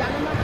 ya no más.